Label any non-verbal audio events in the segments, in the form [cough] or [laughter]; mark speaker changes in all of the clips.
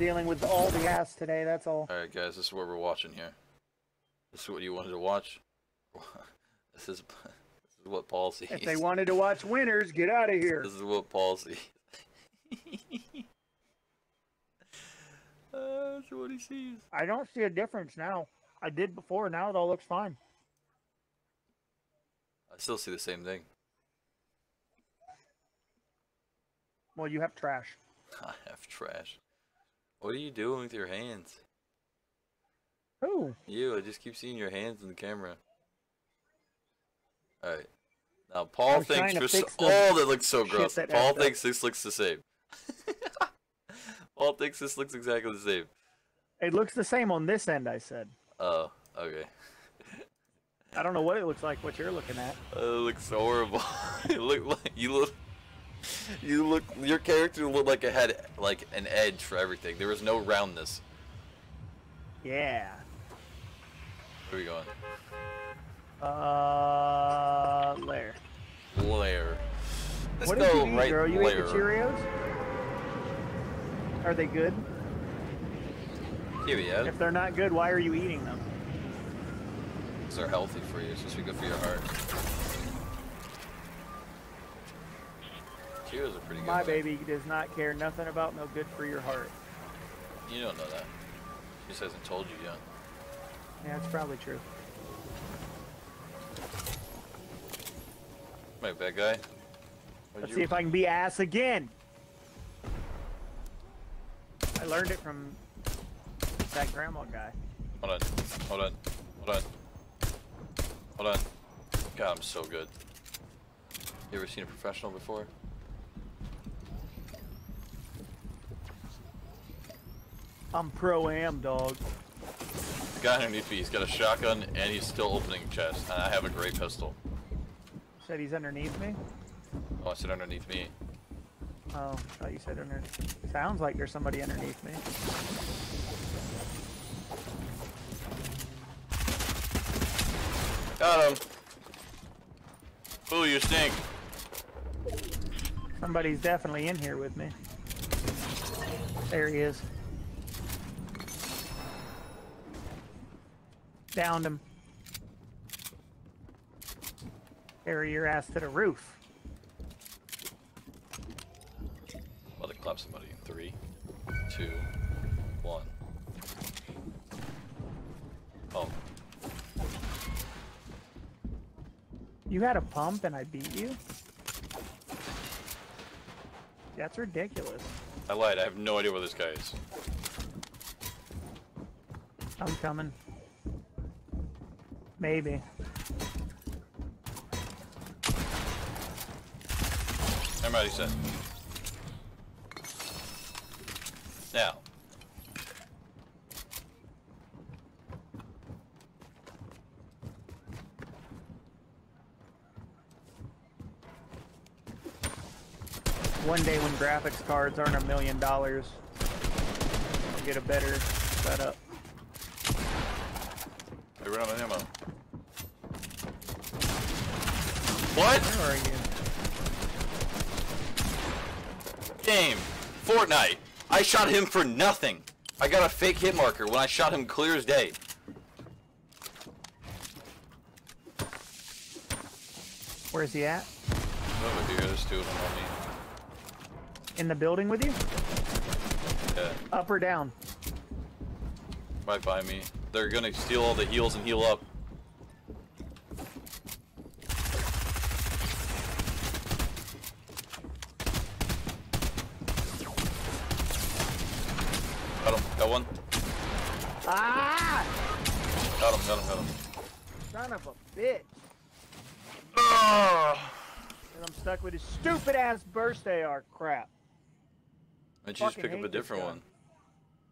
Speaker 1: dealing with all the ass today, that's all.
Speaker 2: Alright guys, this is what we're watching here. This is what you wanted to watch. [laughs] this is [laughs] this is what Paul sees.
Speaker 1: If they wanted to watch winners, get out of here.
Speaker 2: This is what Paul sees. [laughs] uh, that's what he sees.
Speaker 1: I don't see a difference now. I did before, now it all looks fine.
Speaker 2: I still see the same thing.
Speaker 1: Well, you have trash.
Speaker 2: I have trash. What are you doing with your hands?
Speaker 1: Who?
Speaker 2: You, I just keep seeing your hands in the camera. Alright. Now, Paul thinks you're so- Oh, that looks so gross. Paul
Speaker 1: effed up.
Speaker 2: thinks this looks the same. [laughs] Paul thinks this looks exactly the same.
Speaker 1: It looks the same on this end, I said.
Speaker 2: Oh, okay.
Speaker 1: I don't know what it looks like, what you're looking at.
Speaker 2: Oh, [laughs] it looks horrible. [laughs] it look like you look. You look. Your character looked like it had like an edge for everything. There was no roundness.
Speaker 1: Yeah.
Speaker 2: Where are we going?
Speaker 1: Uh, Lair.
Speaker 2: Lair. Let's
Speaker 1: what
Speaker 2: go
Speaker 1: did you eat,
Speaker 2: right
Speaker 1: girl? You
Speaker 2: lair.
Speaker 1: ate the Cheerios? Are they good?
Speaker 2: We.
Speaker 1: If they're not good, why are you eating them?
Speaker 2: Because they're healthy for you. It's be good for your heart. Cheerios are pretty good.
Speaker 1: My
Speaker 2: man.
Speaker 1: baby does not care nothing about no good for your heart.
Speaker 2: You don't know that. She just hasn't told you yet.
Speaker 1: Yeah, it's probably true.
Speaker 2: My bad guy. What'd
Speaker 1: Let's
Speaker 2: you-
Speaker 1: see if I can be ass again. I learned it from that grandma guy.
Speaker 2: Hold on. Hold on. Hold on. Hold on. God, I'm so good. You ever seen a professional before?
Speaker 1: I'm pro am dog.
Speaker 2: The guy underneath me, he's got a shotgun and he's still opening chest. And I have a great pistol.
Speaker 1: Said he's underneath me.
Speaker 2: Oh, I said underneath me.
Speaker 1: Oh, I thought you said under. Sounds like there's somebody underneath me.
Speaker 2: Got him. Ooh, you stink.
Speaker 1: Somebody's definitely in here with me. There he is. Downed him. Carry your ass to the roof.
Speaker 2: To clap somebody. Three, two, one. Oh,
Speaker 1: You had a pump and I beat you? That's ridiculous.
Speaker 2: I lied. I have no idea where this guy is.
Speaker 1: I'm coming. Maybe.
Speaker 2: Ready, set. Now.
Speaker 1: One day when graphics cards aren't a million dollars, I'll get a better setup.
Speaker 2: I out of ammo. What?
Speaker 1: Where are you?
Speaker 2: Game. Fortnite. I shot him for nothing. I got a fake hit marker when I shot him clear as day.
Speaker 1: Where's he at?
Speaker 2: Oh, dude, there's two of them on me.
Speaker 1: In the building with you?
Speaker 2: Yeah,
Speaker 1: Up or down?
Speaker 2: right by me. They're gonna steal all the heals and heal up. Got him. Got one.
Speaker 1: Ah!
Speaker 2: Got him. Got him. Got him.
Speaker 1: Son of a bitch. And I'm stuck with his stupid ass burst AR crap.
Speaker 2: Why don't you just pick up a different one?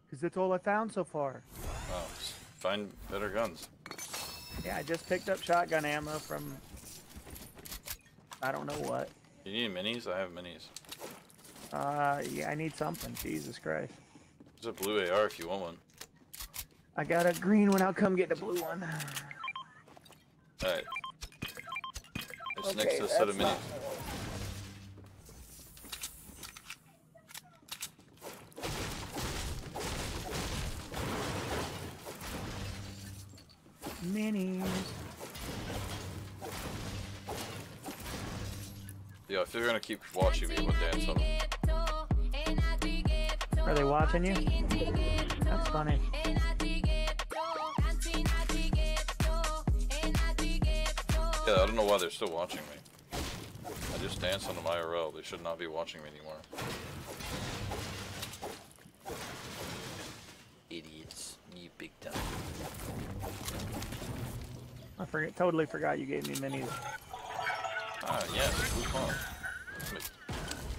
Speaker 1: Because that's all I found so far.
Speaker 2: Oh, find better guns.
Speaker 1: Yeah, I just picked up shotgun ammo from. I don't know what.
Speaker 2: You need minis? I have minis.
Speaker 1: Uh, yeah, I need something. Jesus Christ.
Speaker 2: There's a blue AR if you want one.
Speaker 1: I got a green one. I'll come get the blue one.
Speaker 2: Alright. It's
Speaker 1: Okay,
Speaker 2: next to a set of minis.
Speaker 1: Minis.
Speaker 2: Yeah, if you're gonna keep watching me, we'll dance on them.
Speaker 1: Are they watching you? That's funny.
Speaker 2: Yeah, I don't know why they're still watching me. I just danced on them IRL. They should not be watching me anymore.
Speaker 1: I forget, totally forgot you gave me minis.
Speaker 2: Ah, yes, who's fun? Let me,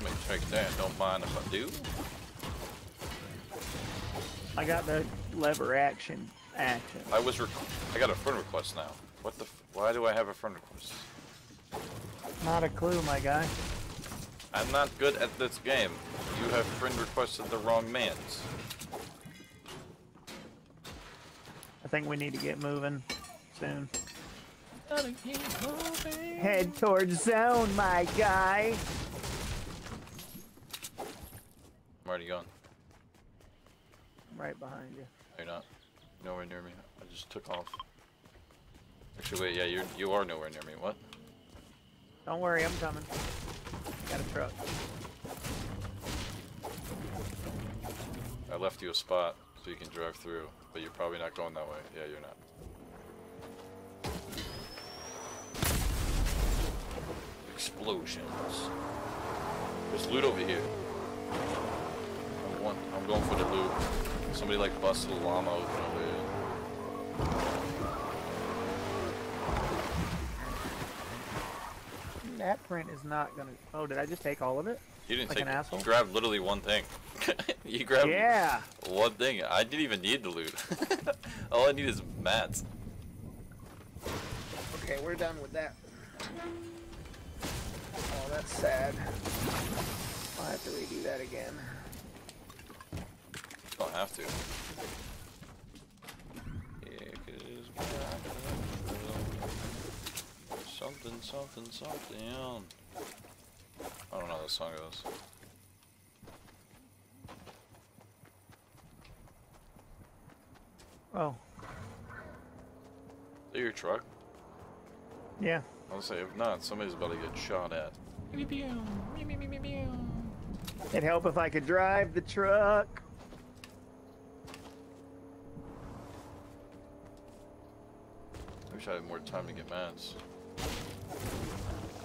Speaker 2: let me take that. Don't mind if I do.
Speaker 1: I got the lever action action.
Speaker 2: I was I got a friend request now. What the? F- why do I have a friend request?
Speaker 1: Not a clue, my guy.
Speaker 2: I'm not good at this game. You have friend requested the wrong man's.
Speaker 1: I think we need to get moving soon. Head towards zone, my guy.
Speaker 2: I'm already gone.
Speaker 1: I'm Right behind you.
Speaker 2: No, you're not. Nowhere near me. I just took off. Actually, wait. Yeah, you're you are nowhere near me. What?
Speaker 1: Don't worry, I'm coming. Got a truck.
Speaker 2: I left you a spot so you can drive through, but you're probably not going that way. Yeah, you're not. Explosions. There's loot over here. I'm, one, I'm going for the loot. Somebody like busted a llama open over here.
Speaker 1: That print is not gonna. Oh, did I just take all of it?
Speaker 2: You didn't
Speaker 1: Like
Speaker 2: take
Speaker 1: an asshole?
Speaker 2: You grabbed literally one thing. [laughs] you grabbed
Speaker 1: Yeah.
Speaker 2: one thing. I didn't even need the loot. [laughs] All I need is mats.
Speaker 1: Okay, we're done with that. That's sad. I'll have to redo that again.
Speaker 2: Don't have to. Yeah, 'cause Something, something, something. I don't know how this song goes.
Speaker 1: Oh,
Speaker 2: Is that your truck?
Speaker 1: yeah.
Speaker 2: I'll say if not, somebody's about to get shot at.
Speaker 1: It'd help if I could drive the truck.
Speaker 2: I wish I had more time to get mats.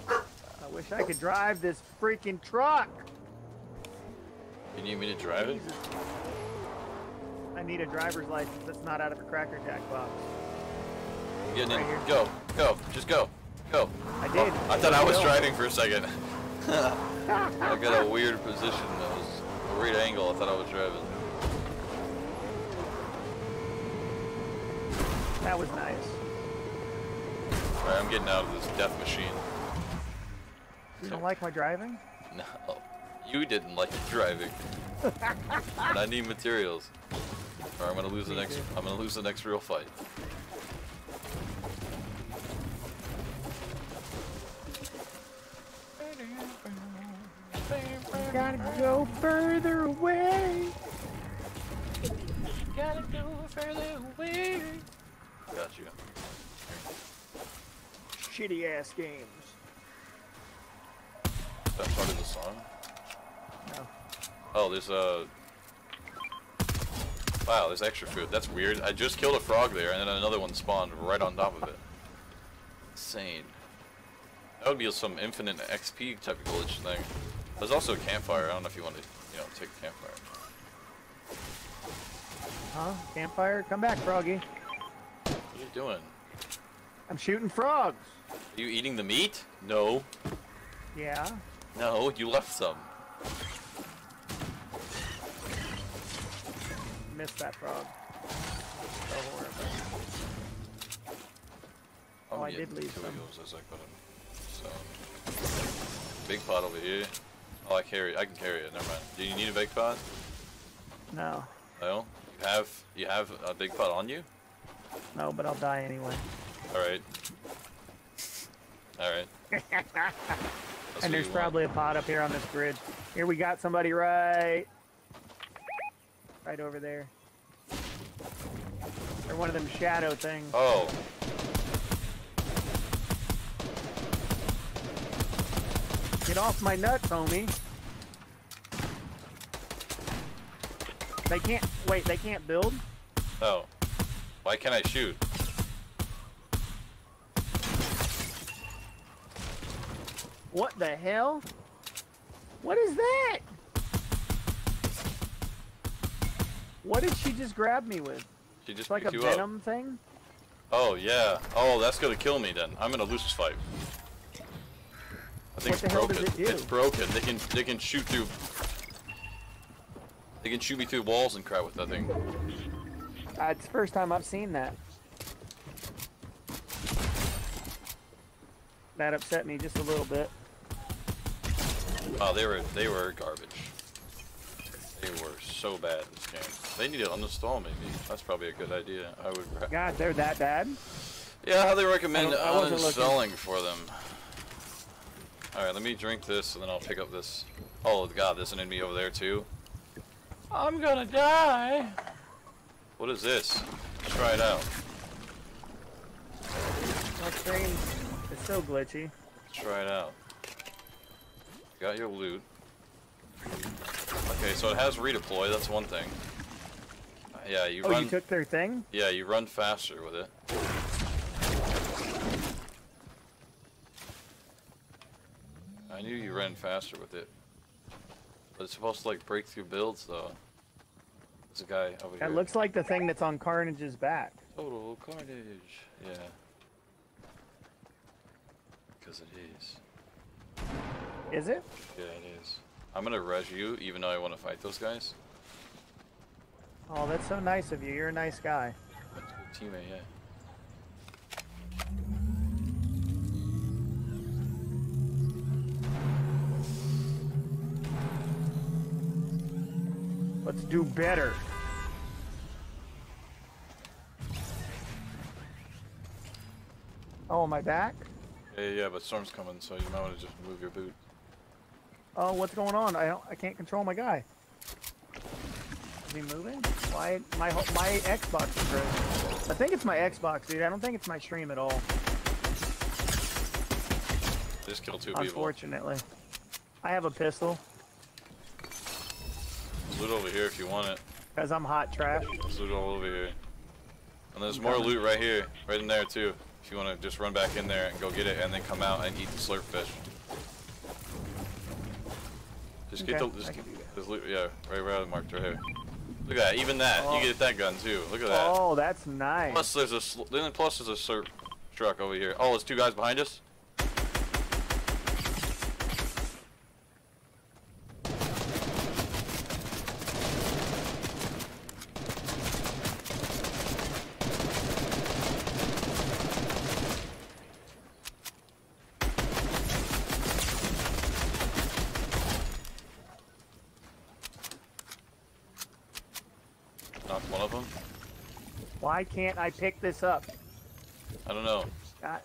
Speaker 1: I wish I could drive this freaking truck.
Speaker 2: You need me to drive it?
Speaker 1: I need a driver's license that's not out of a Cracker Jack box.
Speaker 2: Getting in.
Speaker 1: Here.
Speaker 2: Go, go, just go, go.
Speaker 1: I did.
Speaker 2: Oh, I thought I was driving for a second. [laughs] I got a weird position. That was a weird angle. I thought I was driving.
Speaker 1: That was nice.
Speaker 2: Alright, I'm getting out of this death machine.
Speaker 1: You don't like my driving?
Speaker 2: No, you didn't like driving. [laughs] and I need materials. Or I'm gonna lose the next. I'm gonna lose the next real fight.
Speaker 1: Gotta go further away.
Speaker 2: Gotta go further away. Got you.
Speaker 1: Shitty ass games.
Speaker 2: Is That part of the song.
Speaker 1: No.
Speaker 2: Oh, there's uh Wow, there's extra food. That's weird. I just killed a frog there, and then another one spawned right on top of it. Insane. That would be some infinite XP type of glitch thing. There's also a campfire. I don't know if you want to, you know, take a campfire.
Speaker 1: Huh? Campfire? Come back, Froggy.
Speaker 2: What are you doing?
Speaker 1: I'm shooting frogs.
Speaker 2: Are you eating the meat? No.
Speaker 1: Yeah.
Speaker 2: No, you left some.
Speaker 1: Missed that frog. Oh, I did leave some.
Speaker 2: those as I put them. So big pot over here. Oh, I carry. I can carry it. Never mind. Do you need a big pot?
Speaker 1: No.
Speaker 2: No. You have. You have a big pot on you.
Speaker 1: No, but I'll die anyway.
Speaker 2: All right. All right. [laughs]
Speaker 1: And there's
Speaker 2: you want.
Speaker 1: probably a pot up here on this bridge. Here we got somebody right, right over there. They're one of them shadow things.
Speaker 2: Oh,
Speaker 1: Get off my nuts, homie. They can't, wait, they can't build?
Speaker 2: oh. Why can't I shoot?
Speaker 1: What the hell? What is that? What did she just grab me with?
Speaker 2: She just
Speaker 1: It's like a
Speaker 2: you up.
Speaker 1: venom thing?
Speaker 2: Oh yeah. Oh, that's gonna kill me then. I'm gonna lose this fight. I think
Speaker 1: What
Speaker 2: it's
Speaker 1: the hell
Speaker 2: broken.
Speaker 1: it?
Speaker 2: It's broken. They can they can shoot through. They can shoot me through walls and crap with that thing.
Speaker 1: Uh, it's the first time I've seen that. That upset me just a little bit.
Speaker 2: Oh, they were they were garbage. They were so bad this game. They need to uninstall maybe. That's probably a good idea. I would.
Speaker 1: God, they're that bad?
Speaker 2: Yeah, how they recommend
Speaker 1: I I wasn't
Speaker 2: uninstalling for them. All right, let me drink this and then I'll pick up this. Oh God, there's an enemy over there too. I'm gonna die. What is this? Let's try it out.
Speaker 1: My screen is so glitchy.
Speaker 2: Let's try it out. Got your loot. Okay, so it has redeploy. That's one thing. Uh, Yeah, you run.
Speaker 1: Oh,
Speaker 2: run.
Speaker 1: you took their thing?
Speaker 2: Yeah, you run faster with it. I knew you ran faster with it. But it's supposed to like break through builds though. There's a guy over
Speaker 1: That
Speaker 2: here.
Speaker 1: looks like the thing that's on Carnage's back.
Speaker 2: Total carnage. Yeah. Because it is.
Speaker 1: Is it?
Speaker 2: Yeah, it is. I'm gonna res you even though I want to fight those guys.
Speaker 1: Oh, that's so nice of you. You're a nice guy.
Speaker 2: That's a good teammate, yeah.
Speaker 1: Let's do better. Oh, my back?
Speaker 2: Yeah, yeah, but storm's coming, so you might want to just move your boot.
Speaker 1: Oh, what's going on? I don't, I can't control my guy. Is he moving? Why my my Xbox is frozen. I think it's my Xbox, dude. I don't think it's my stream at all.
Speaker 2: Just kill two people.
Speaker 1: Unfortunately, I have a pistol
Speaker 2: There's loot over here if you want it.
Speaker 1: because I'm hot trash.
Speaker 2: There's loot all over here. And there's
Speaker 1: I'm
Speaker 2: more
Speaker 1: coming.
Speaker 2: loot right here, right in there too. If you want to just run back in there and go get it, and then come out and eat the slurp fish. Just get the, just
Speaker 1: I
Speaker 2: get
Speaker 1: can do that.
Speaker 2: this loot, yeah, right, right marked right here. Look at that, even that,
Speaker 1: Oh.
Speaker 2: you get that gun too. Look at that.
Speaker 1: Oh, that's nice.
Speaker 2: Plus there's a sl- then plus there's a slurp truck over here. Oh, there's two guys behind us. Knocked one of them.
Speaker 1: Why can't I pick this up?
Speaker 2: I don't know.
Speaker 1: God.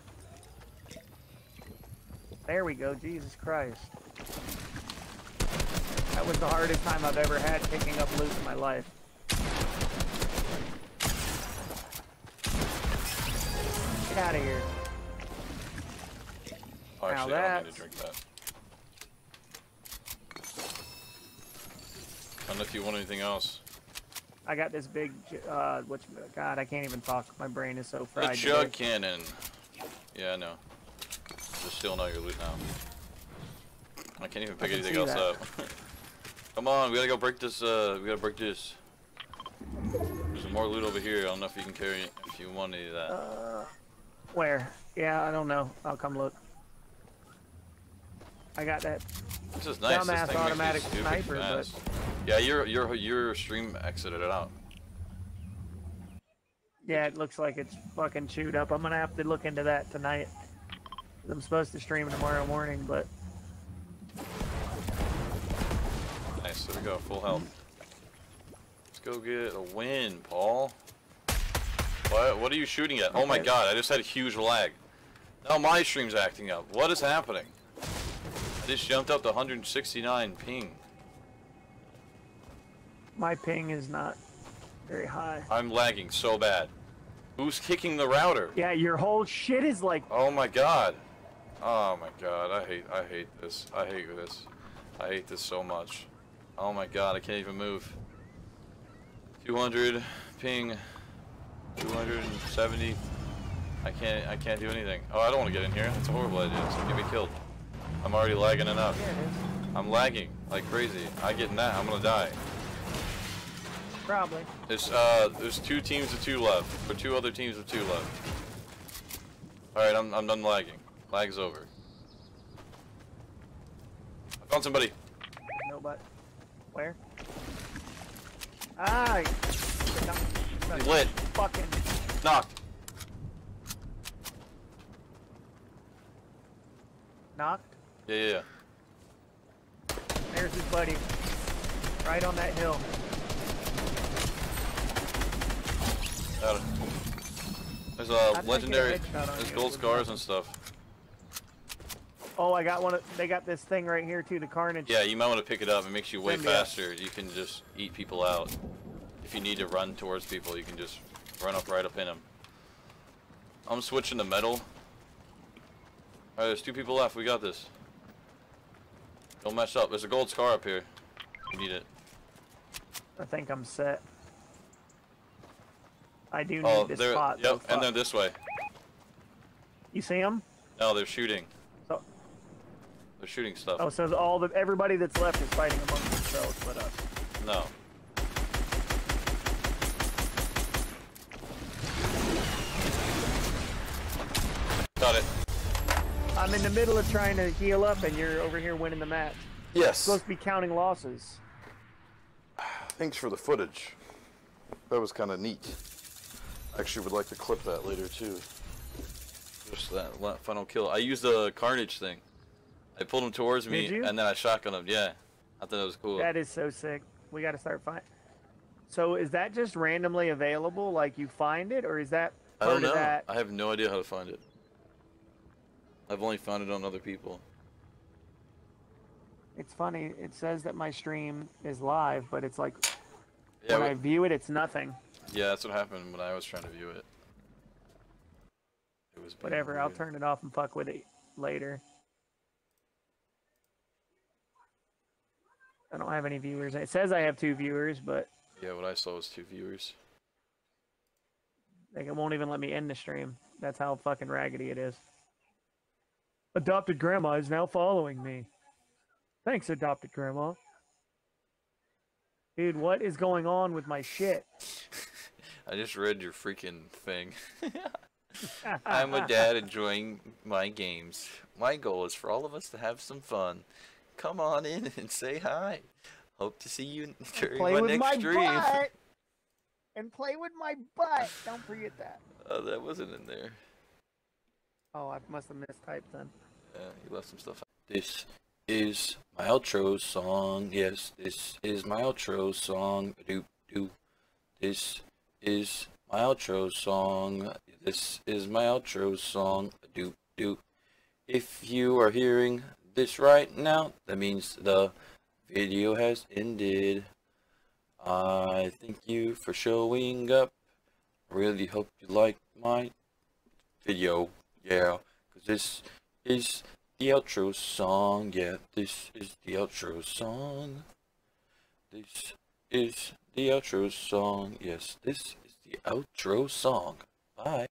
Speaker 1: There we go. Jesus Christ. That was the hardest time I've ever had picking up loot in my life. Get out of here.
Speaker 2: Oh,
Speaker 1: Now
Speaker 2: actually, I don't need to drink that. I don't know if you want anything else.
Speaker 1: I got this big, uh, which, God, I can't even talk. My brain is so
Speaker 2: The
Speaker 1: fried.
Speaker 2: jug
Speaker 1: today.
Speaker 2: cannon. Yeah, I know. Just stealing all your loot now. I can't even pick
Speaker 1: can
Speaker 2: anything else
Speaker 1: that.
Speaker 2: up. [laughs] Come on, we gotta go break this, uh, we gotta break this. There's more loot over here. I don't know if you can carry it, if you want any of that.
Speaker 1: Uh, where? Yeah, I don't know. I'll come look. I got that.
Speaker 2: this is nice.
Speaker 1: dumbass
Speaker 2: this thing makes me
Speaker 1: automatic sniper, but-
Speaker 2: Yeah, your your your stream exited it out.
Speaker 1: Yeah, it looks like it's fucking chewed up. I'm gonna have to look into that tonight. I'm supposed to stream tomorrow morning, but
Speaker 2: Nice, there we go, full health. Let's go get a win, Paul. What, what are you shooting at? Oh my god, I just had a huge lag. Now my stream's acting up. What is happening? I just jumped up to 169 ping.
Speaker 1: my ping is not very high.
Speaker 2: I'm lagging so bad. Who's kicking the router?
Speaker 1: Yeah, your whole shit is like.
Speaker 2: Oh my god. Oh my god, I hate I hate this. I hate this. I hate this so much. Oh my god, I can't even move. 200 ping 270 I can't I can't do anything. Oh, I don't want to get in here. That's a horrible idea. It's gonna get me killed. I'm already lagging enough.
Speaker 1: Yeah, it is.
Speaker 2: I'm lagging like crazy. I get in that, I'm gonna die.
Speaker 1: Probably.
Speaker 2: There's uh there's two teams of two left. Or two other teams of two left. Alright, I'm I'm done lagging. Lag's over. I found somebody.
Speaker 1: No, but where? Ah.
Speaker 2: He's lit.
Speaker 1: Fucking.
Speaker 2: Knocked.
Speaker 1: Knocked.
Speaker 2: Yeah, yeah, yeah.
Speaker 1: There's his buddy. Right on that hill.
Speaker 2: Got it. There's uh
Speaker 1: think
Speaker 2: legendary
Speaker 1: a
Speaker 2: there's gold scars and stuff.
Speaker 1: Oh, I got one. Of, they got this thing right here too. The carnage.
Speaker 2: Yeah, you might want to pick it up. It makes you way
Speaker 1: Symbiote.
Speaker 2: faster. You can just eat people out. If you need to run towards people, you can just run up right up in them. I'm switching to metal. Alright, there's two people left. We got this. Don't mess up. There's a gold scar up here. You need it.
Speaker 1: I think I'm set. I do oh, need
Speaker 2: Oh,
Speaker 1: this
Speaker 2: they're
Speaker 1: spot.
Speaker 2: yep, and they're this way.
Speaker 1: You see them?
Speaker 2: No, they're shooting.
Speaker 1: So,
Speaker 2: They're shooting stuff.
Speaker 1: oh, so all the everybody that's left is fighting among themselves, but us.
Speaker 2: No. Got it.
Speaker 1: I'm in the middle of trying to heal up, and you're over here winning the match.
Speaker 2: Yes.
Speaker 1: supposed to be counting losses. [sighs]
Speaker 2: Thanks for the footage. That was kind of neat. Actually, would like to clip that later too. Just that final kill. I used the carnage thing. I pulled him towards me, and then I shotgun him. Yeah, I thought that was cool.
Speaker 1: That is so sick. We got to start find. So is that just randomly available? Like you find it, or is that
Speaker 2: I don't know.
Speaker 1: of that?
Speaker 2: I have no idea how to find it. I've only found it on other people.
Speaker 1: It's funny. It says that my stream is live, but it's like
Speaker 2: Yeah,
Speaker 1: when
Speaker 2: we-
Speaker 1: I view it, it's nothing.
Speaker 2: yeah, that's what happened when I was trying to view it. It was
Speaker 1: Whatever. I'll turn it off and fuck with it later. I don't have any viewers. It says I have two viewers, but
Speaker 2: Yeah, what I saw was two viewers.
Speaker 1: like, it won't even let me end the stream. That's how fucking raggedy it is. Adopted grandma is now following me. Thanks, adopted grandma. Dude, what is going on with my shit? [laughs]
Speaker 2: I just read your freaking thing. [laughs] I'm a dad enjoying my games. My goal is for all of us to have some fun. Come on in and say hi. Hope to see you during
Speaker 1: play
Speaker 2: my
Speaker 1: with
Speaker 2: next
Speaker 1: my
Speaker 2: stream.
Speaker 1: butt. [laughs] And play with my butt. Don't forget that.
Speaker 2: Oh, that wasn't in there.
Speaker 1: Oh, I must have mistyped then.
Speaker 2: Yeah, you left some stuff. This is my outro song. Yes, this is my outro song. Do do. This is my outro song. This is my outro song. Do do. If you are hearing this right now, that means the video has ended. I thank you for showing up. I really hope you like my video. Yeah, because this is the outro song. Yeah, this is the outro song. This is the outro song. Yes, this is the outro song. Bye.